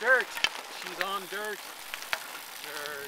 Dirt. She's on dirt. Dirt.